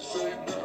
say no.